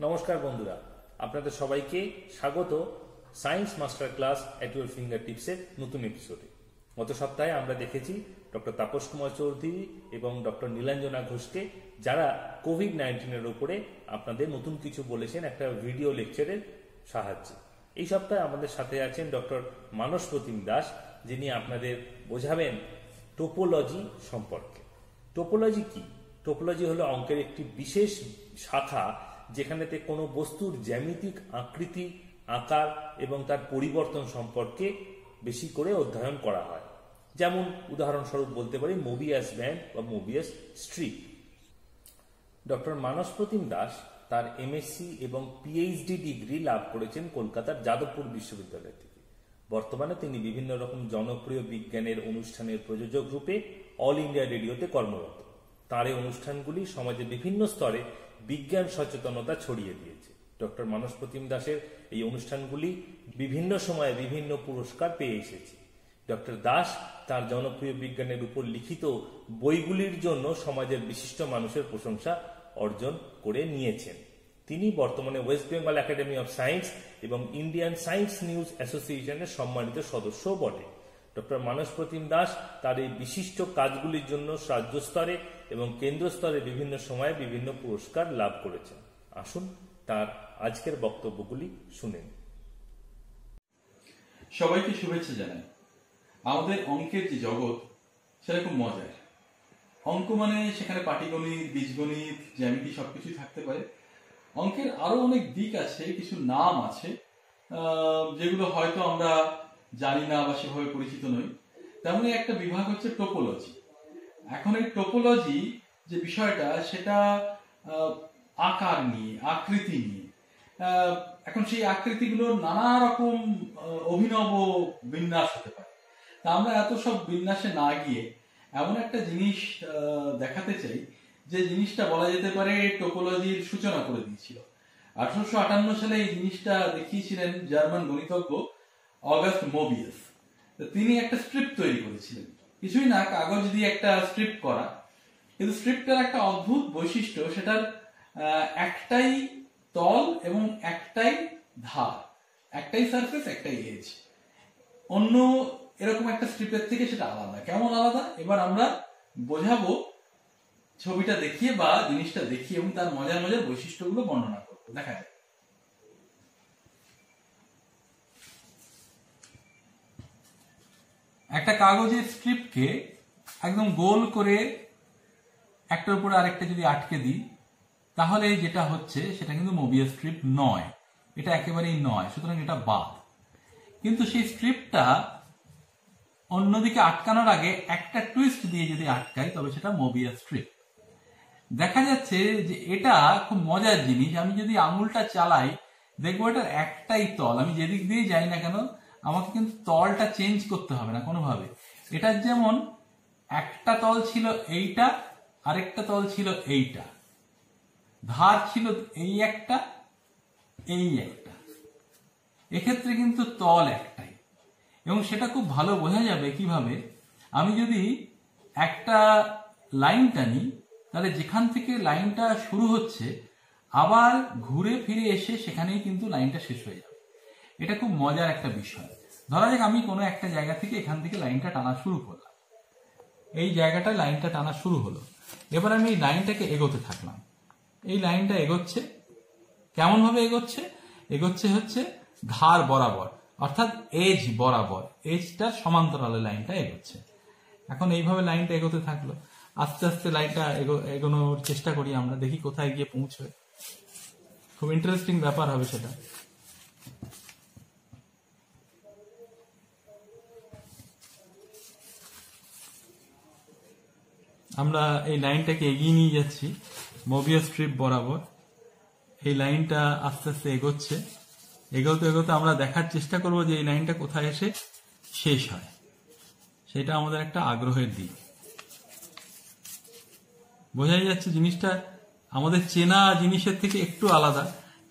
নমস্কার বন্ধুরা, আপনাদের সবাইকে স্বাগত science master class at your finger টিপসের নতুন এপিসোডে গত সপ্তাহে আমরা দেখেছি ডক্টর তাপস কুমার চৌধুরী এবং ডক্টর নীলাঞ্জনা ঘোষকে, যারা কোভিড নাইন্টিনের উপরে আপনাদের নতুন কিছু বলেছেন একটা ভিডিও লেকচারের সাহায্যে। এই সপ্তাহে আমাদের সাথে আছেন ডক্টর মানস প্রতিম দাস, যিনি আপনাদের বোঝাবেন টোপোলজি সম্পর্কে। টোপোলজি কি? টোপোলজি হলো অঙ্কের একটি বিশেষ শাখা যেখানেতে কোনো বস্তুর জ্যামিতিক আকৃতি, আকার এবং তার পরিবর্তন সম্পর্কে বেশি করে অধ্যয়ন করা হয়। যেমন উদাহরণস্বরূপ বলতে পারি মোবিয়াস ব্যান্ড বা Mobius strip doctor Manas Pratim Das তার এমএসসি এবং পিএইচডি ডিগ্রি লাভ করেছেন কলকাতার যাদবপুর বিশ্ববিদ্যালয় থেকে। বর্তমানে তিনি বিভিন্ন রকম জনপ্রিয় বিজ্ঞানের অনুষ্ঠানের প্রযোজক রূপে অল ইন্ডিয়া রেডিওতে কর্মরত। তার এই অনুষ্ঠানগুলি সমাজের বিভিন্ন স্তরে বিজ্ঞান সচেতনতা ছড়িয়ে দিয়েছে। ডক্টর মানস প্রতিম দাসের এই অনুষ্ঠানগুলি বিভিন্ন সময়ে বিভিন্ন পুরস্কার পেয়ে এসেছে। ডক্টর দাস তার জনপ্রিয় বিজ্ঞানের উপর লিখিত বইগুলির জন্য সমাজের বিশিষ্ট মানুষের প্রশংসা অর্জন করে নিয়েছেন। তিনি বর্তমানে West Bengal Academy of Science এবং ইন্ডিয়ান সায়েন্স নিউজ অ্যাসোসিয়েশনের সম্মানিত সদস্যও বটে। ডক্টর মানস প্রতিম দাস তার এই বিশিষ্ট কাজগুলির জন্য রাজ্য স্তরে এবং কেন্দ্র স্তরে বিভিন্ন সময়ে বিভিন্ন পুরস্কার লাভ করেছেন। আসুন তার আজকের বক্তব্যগুলি শুনেন। সবাইকে শুভেচ্ছা জানাই। আমাদের অঙ্কের যে জগৎ, সেটা খুব মজার। অঙ্ক মানে সেখানে পাটিগণিত, বীজগণিত, জ্যামিতি সবকিছুই থাকতে পারে। অঙ্কের আরও অনেক দিক আছে, কিছু নাম আছে যেগুলো হয়তো আমরা জানি না বা সেভাবে পরিচিত নই। তেমনই একটা বিভাগ হচ্ছে টোপোলজি। এখন এই টোপোলজি যে বিষয়টা, সেটা আকার নিয়ে, আকৃতি নিয়ে এখন সেই আকৃতিগুলোর নানা রকম অভিনব বিন্যাস হতে পারে। তা আমরা এত সব বিন্যাসে না গিয়ে এমন একটা জিনিস দেখাতে চাই, যে জিনিসটা বলা যেতে পারে টোপোলজির সূচনা করে দিয়েছিল। আঠারোশো আটান্ন সালে এই জিনিসটা দেখিয়েছিলেন জার্মান গণিতজ্ঞ অগাস্ট মোবিয়াস তিনি একটা স্ট্রিপ তৈরি করেছিলেন। কিছুই না, কাগজ দিয়ে একটা স্ট্রিপ করা। কিন্তু স্ট্রিপটার একটা অদ্ভুত বৈশিষ্ট্য, সেটার একটাই তল এবং একটাই ধার। একটাই সারফেস একটাই এজ অন্য এরকম একটা স্ট্রিপের থেকে সেটা আলাদা। কেমন আলাদা? এবার আমরা বোঝাবো ছবিটা দেখিয়ে বা জিনিসটা দেখিয়ে এবং তার মজার মজার বৈশিষ্ট্যগুলো বর্ণনা করব। দেখা যায় একটা কাগজের স্ট্রিপকে একদম গোল করে একটার উপরে আরেকটা যদি আটকে দিই, তাহলে যেটা হচ্ছে, সেটা কিন্তু মোবিয়াস স্ট্রিপ নয়। এটা একেবারেই নয়, সুতরাং এটা বাদ। কিন্তু সেই স্ট্রিপটা অন্যদিকে আটকানোর আগে একটা টুইস্ট দিয়ে যদি আটকাই, তবে সেটা মোবিয়াস স্ট্রিপ দেখা যাচ্ছে যে এটা খুব মজার জিনিস। আমি যদি আঙুলটা চালাই, দেখব এটার একটাই তল। আমি যেদিক দিয়ে যাই না কেন আমাকে কিন্তু তলটা চেঞ্জ করতে হবে না কোনোভাবে। এটার যেমন একটা তল ছিল এইটা, আরেকটা তল ছিল এইটা। ধার ছিল এই একটা এই একটা। এক্ষেত্রে কিন্তু তল একটাই। এবং সেটা খুব ভালো বোঝা যাবে কীভাবে। আমি যদি একটা লাইন টানি, তাহলে যেখান থেকে লাইনটা শুরু হচ্ছে, আবার ঘুরে ফিরে এসে সেখানেই কিন্তু লাইনটা শেষ হয়ে যাবে। এটা খুব মজার একটা বিষয়। ধরা যাক আমি কোনো একটা জায়গা থেকে এখান থেকে লাইনটা টানা শুরু করলাম। এই জায়গাটা লাইনটা টানা শুরু হলো। এবার আমি এই লাইনটাকে এগোতে থাকলাম। এই লাইনটা এগোচ্ছে। কেমন ভাবে এগোচ্ছে? এগোচ্ছে হচ্ছে ধার বরাবর, অর্থাৎ এজ বরাবর। এজটা সমান্তরালে লাইনটা এগোচ্ছে। এখন এইভাবে লাইনটা এগোতে থাকল। আস্তে আস্তে লাইনটা এগো- এগোনোর চেষ্টা করি আমরা, দেখি কোথায় গিয়ে পৌঁছবে খুব ইন্টারেস্টিং ব্যাপার হবে সেটা। আমরা এই লাইনটাকে এগিয়ে নিয়ে যাচ্ছি। মোবিয়াস স্ট্রিপ বরাবর। এই লাইনটা আস্তে আস্তে এগোচ্ছে। এগোতে এগোতে আমরা দেখার চেষ্টা করব যে এই লাইনটা কোথায় এসে শেষ হয়। সেটা আমাদের একটা আগ্রহের দিক। বোঝাই যাচ্ছে জিনিসটা আমাদের চেনা জিনিসের থেকে একটু আলাদা।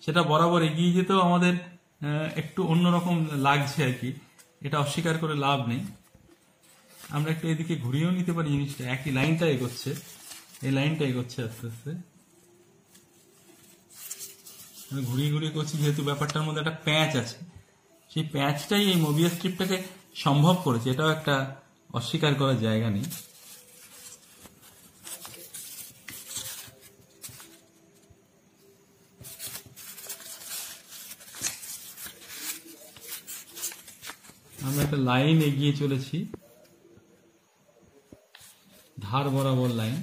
সেটা বরাবর এগিয়ে যেতেও আমাদের একটু অন্যরকম লাগছে আর কি। এটা অস্বীকার করে লাভ নেই। আমরা একটু এদিকে ঘুরিয়েও নিতে পারি জিনিসটা। একই লাইনটা এগোচ্ছে। এই লাইনটা এগোচ্ছে আস্তে আস্তে। মানে ঘুরিয়ে ঘুরিয়ে করছি, যেহেতু ব্যাপারটার মধ্যে একটা প্যাঁচ আছে। সেই প্যাঁচটাই এই মোবিয়াস স্ট্রিপটাকে সম্ভব করেছে। এটাও একটা অস্বীকার করার জায়গা নেই। আমরা একটা লাইন এগিয়ে চলেছি। ধার বরাবর লাইন।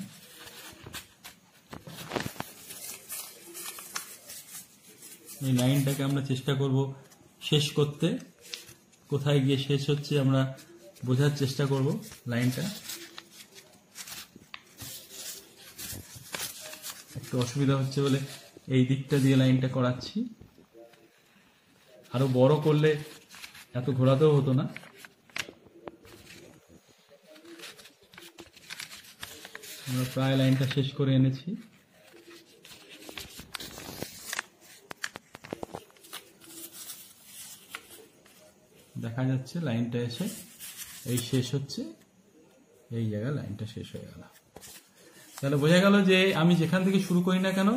এই লাইনটাকে আমরা চেষ্টা করব শেষ করতে। কোথায় গিয়ে শেষ হচ্ছে আমরা বোঝার চেষ্টা করব লাইনটা। একটু অসুবিধা হচ্ছে বলে এই দিকটা দিয়ে লাইনটা করাচ্ছি। আরও বড় করলে এত ঘোরাতেও হতো না। আমরা প্রায় লাইনটা শেষ করে এনেছি। দেখা যাচ্ছে লাইনটা এসে এই শেষ হচ্ছে, এই জায়গায় লাইনটা শেষ হয়ে গেল। তাহলে বোঝা গেল যে আমি যেখান থেকে শুরু করি না কেন,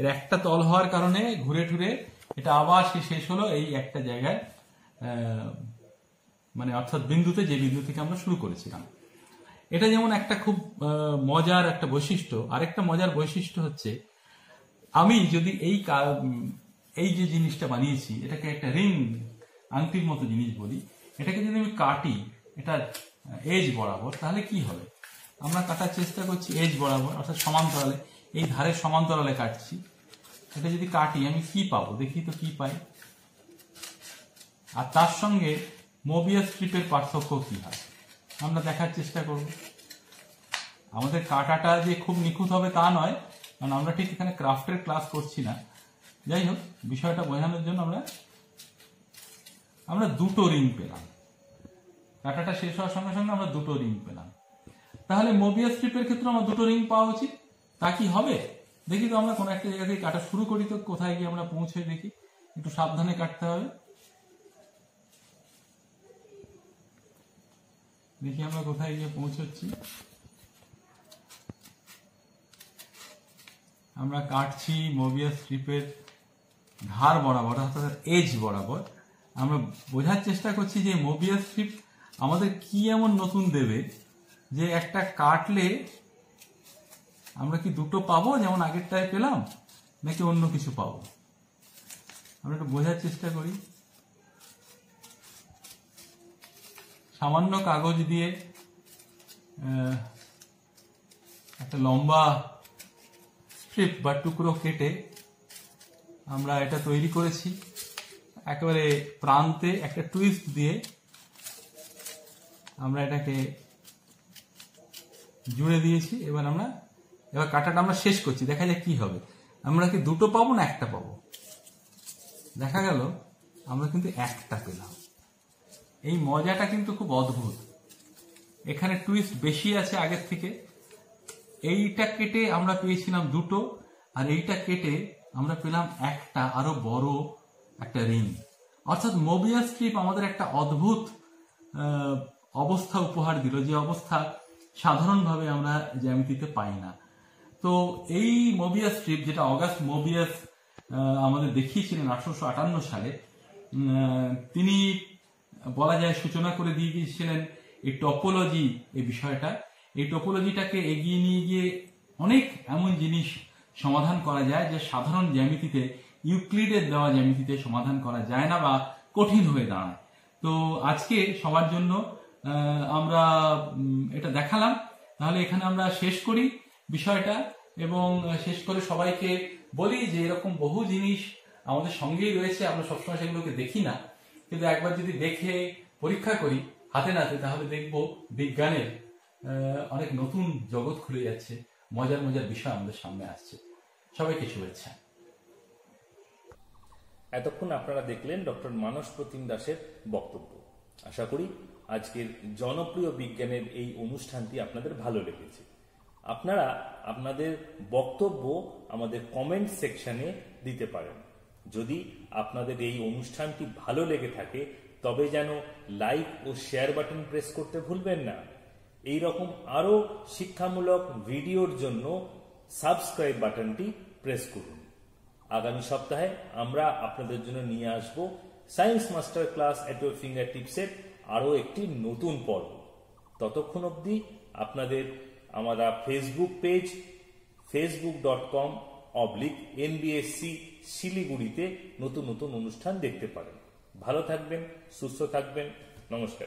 এর একটা তল হওয়ার কারণে ঘুরে ঠুরে এটা আবার সে শেষ হলো এই একটা জায়গায় মানে অর্থাৎ বিন্দুতে যে বিন্দু থেকে আমরা শুরু করেছিলাম। এটা যেমন একটা খুব মজার একটা বৈশিষ্ট্য, আরেকটা মজার বৈশিষ্ট্য হচ্ছে, আমি যদি এই এই যে জিনিসটা বানিয়েছি, এটাকে একটা রিং, আংটির মতো জিনিস বলি, এটাকে যদি আমি কাটি এটার এজ বরাবর, তাহলে কি হবে? আমরা কাটার চেষ্টা করছি এজ বরাবর, অর্থাৎ সমান্তরালে, এই ধারের সমান্তরালে কাটছি, এটা যদি কাটি, আমি কি পাবো? দেখি তো কি পাই। আর তার সঙ্গে মোবিয়াস স্ট্রিপের পার্থক্য কি হয়? আমরা দেখার চেষ্টা করব। আমাদের কাটাটা যে খুব নিখুঁত হবে তা নয়, কারণ আমরা ঠিক এখানে ক্রাফটের ক্লাস করছি না। যাই হোক, বিষয়টা বোঝানোর জন্য আমরা আমরা দুটো রিং পেলাম। কাটাটা শেষ হওয়ার সঙ্গে সঙ্গে আমরা দুটো রিং পেলাম। তাহলে মোবিয়া স্ট্রিপের ক্ষেত্রে আমার দুটো রিং পাওয়া উচিত। তা কি হবে? দেখি তো আমরা কোনো একটা জায়গা থেকে কাটা শুরু করি তো কোথায় গিয়ে আমরা পৌঁছে দেখি। একটু সাবধানে কাটতে হবে। দেখি আমরা কোথায় গিয়ে পৌঁছচ্ছি। আমরা কাটছি মোবিয়াস স্ট্রিপের ধার বরাবর, অর্থাৎ এজ বরাবর। আমরা বোঝার চেষ্টা করছি যে মোবিয়াস স্ট্রিপ আমাদের কি এমন নতুন দেবে যে একটা কাটলে আমরা কি দুটো পাবো যেমন আগেরটায় পেলাম, নাকি অন্য কিছু পাবো? আমরা একটু বোঝার চেষ্টা করি। সামান্য কাগজ দিয়ে একটা লম্বা স্ট্রিপ বা টুকরো কেটে আমরা এটা তৈরি করেছি। একেবারে প্রান্তে একটা টুইস্ট দিয়ে আমরা এটাকে জুড়ে দিয়েছি। এবার আমরা, এবার কাটাটা আমরা শেষ করছি, দেখা যাক কি হবে। আমরা কি দুটো পাবো না একটা পাবো? দেখা গেল, আমরা কিন্তু একটা পেলাম। এই মজাটা কিন্তু খুব অদ্ভুত। এখানে টুইস্ট বেশি আছে আগের থেকে। এইটা কেটে আমরা পেয়েছিলাম দুটো, আর এইটা কেটে আমরা পেলাম একটা আরও বড় একটা রিং অর্থাৎ মোবিয়াস স্ট্রিপ আমাদের একটা অদ্ভুত অবস্থা উপহার দিল, যে অবস্থা সাধারণভাবে আমরা জ্যামিতিতে পাই না। তো এই মোবিয়াস স্ট্রিপ যেটা অগাস্ট মোবিয়াস আমাদের দেখিয়েছিলেন আঠারোশো আটান্ন সালে তিনি বলা যায়, সূচনা করে দিয়ে গিয়েছিলেন এই টপোলজি এই বিষয়টা। এই টপোলজিটাকে এগিয়ে নিয়ে গিয়ে অনেক এমন জিনিস সমাধান করা যায় যে সাধারণ জ্যামিতিতে, ইউক্লিডের দেওয়া জ্যামিতিতে সমাধান করা যায় না বা কঠিন হয়ে দাঁড়ায়। তো আজকে সবার জন্য আমরা এটা দেখালাম। তাহলে এখানে আমরা শেষ করি বিষয়টা এবং শেষ করে সবাইকে বলি যে এরকম বহু জিনিস আমাদের সঙ্গেই রয়েছে। আমরা সবসময় সেগুলোকে দেখি না। কিন্তু একবার যদি দেখে, পরীক্ষা করি হাতে নাতে তাহলে দেখব বিজ্ঞানের অনেক নতুন জগৎ খুলে যাচ্ছে। মজার মজার বিষয় আমাদের সামনে আসছে। সবাইকে শুভেচ্ছা। এতক্ষণ আপনারা দেখলেন ডক্টর মানস প্রতিম দাসের বক্তব্য। আশা করি আজকের জনপ্রিয় বিজ্ঞানের এই অনুষ্ঠানটি আপনাদের ভালো লেগেছে। আপনারা আপনাদের বক্তব্য আমাদের কমেন্ট সেকশনে দিতে পারেন। যদি আপনাদের এই অনুষ্ঠানটি ভালো লেগে থাকে, তবে যেন লাইক ও শেয়ার বাটন প্রেস করতে ভুলবেন না। এই রকম আরও শিক্ষামূলক ভিডিওর জন্য সাবস্ক্রাইব বাটনটি প্রেস করুন। আগামী সপ্তাহে আমরা আপনাদের জন্য নিয়ে আসব science master class at your finger টিপসের আরও একটি নতুন পর্ব। ততক্ষণ অবধি আপনাদের আমরা Facebook page Facebook dot com oblique NBSC শিলিগুড়িতে নতুন নতুন অনুষ্ঠান দেখতে পারেন। ভালো থাকবেন সুস্থ থাকবেন। নমস্কার।